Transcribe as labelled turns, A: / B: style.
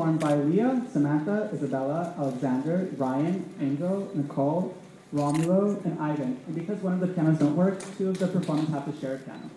A: performed by Leah, Samantha, Isabella, Alexander, Ryan, Angel, Nicole, Romulo, and Ivan. And because one of the pianos don't work, two of the performers have to share a piano.